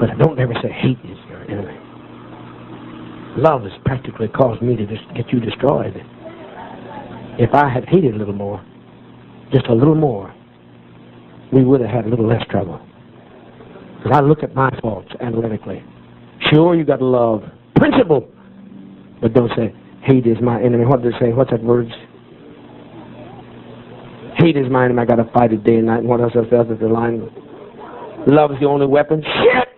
But don't ever say hate is your enemy. Love has practically caused me to just get you destroyed. If I had hated a little more, just a little more, we would have had a little less trouble. Because I look at my faults analytically. Sure, you got love. Principle. But don't say, hate is my enemy. What did it say? What's that word? Hate is my enemy. I got to fight it day and night. And what else I felt at the line? Love is the only weapon. Shit!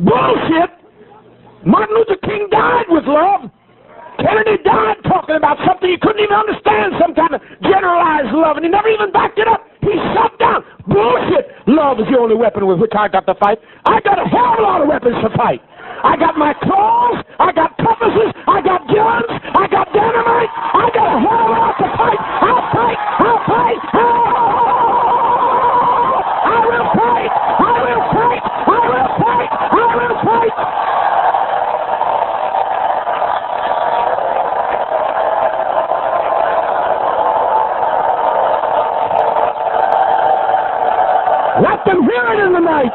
Bullshit! Martin Luther King died with love. Kennedy died talking about something he couldn't even understand, some kind of generalized love, and he never even backed it up. He shut down. Bullshit. Love is the only weapon with which I got to fight. I got a hell of a lot of weapons to fight. I got my claws, I got compasses, I got guns, I got dynamite, Let them hear it in the night.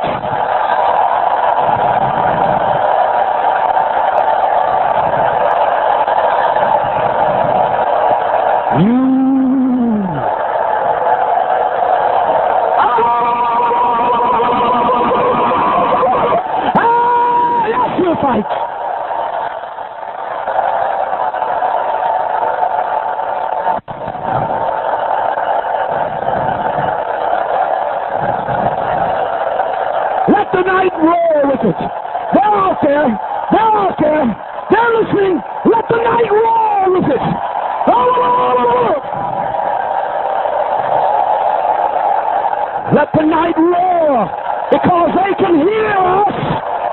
You. Ah, yes, you fight. Night roar with it. They're out there. They're out there. They're listening. Let the night roar with it. Let the night roar because they can hear us.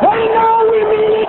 They know we mean it.